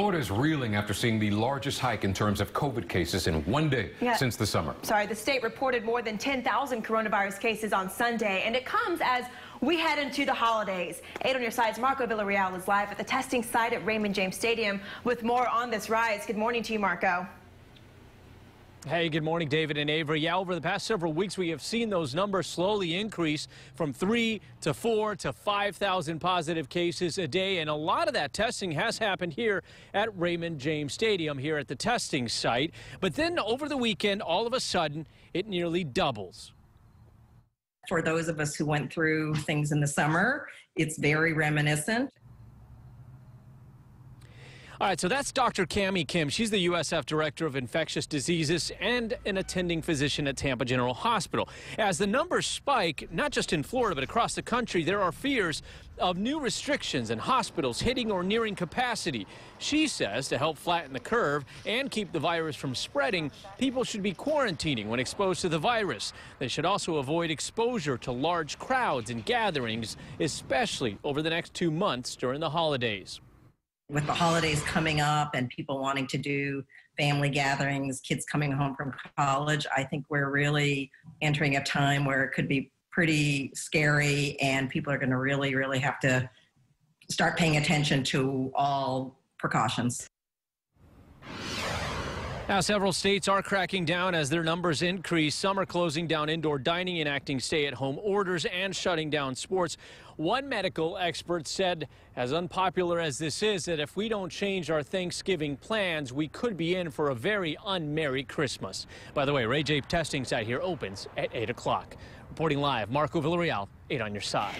Florida is reeling after seeing the largest hike in terms of COVID cases in one day yeah. since the summer. Sorry, the state reported more than 10,000 coronavirus cases on Sunday, and it comes as we head into the holidays. Eight on your sides, Marco Villarreal is live at the testing site at Raymond James Stadium with more on this rise. Good morning to you, Marco. Hey, good morning, David and Avery. Yeah, over the past several weeks, we have seen those numbers slowly increase from three to four to 5,000 positive cases a day. And a lot of that testing has happened here at Raymond James Stadium, here at the testing site. But then over the weekend, all of a sudden, it nearly doubles. For those of us who went through things in the summer, it's very reminiscent. All right, so that's Dr. Kami Kim. She's the USF Director of Infectious Diseases and an attending physician at Tampa General Hospital. As the numbers spike, not just in Florida, but across the country, there are fears of new restrictions and hospitals hitting or nearing capacity. She says to help flatten the curve and keep the virus from spreading, people should be quarantining when exposed to the virus. They should also avoid exposure to large crowds and gatherings, especially over the next two months during the holidays with the holidays coming up and people wanting to do family gatherings, kids coming home from college, I think we're really entering a time where it could be pretty scary and people are going to really, really have to start paying attention to all precautions. Now, several states are cracking down as their numbers increase. Some are closing down indoor dining, enacting stay-at-home orders, and shutting down sports. One medical expert said, as unpopular as this is, that if we don't change our Thanksgiving plans, we could be in for a very unmerry Christmas. By the way, Ray J testing site here opens at 8 o'clock. Reporting live, Marco Villarreal, 8 on your side.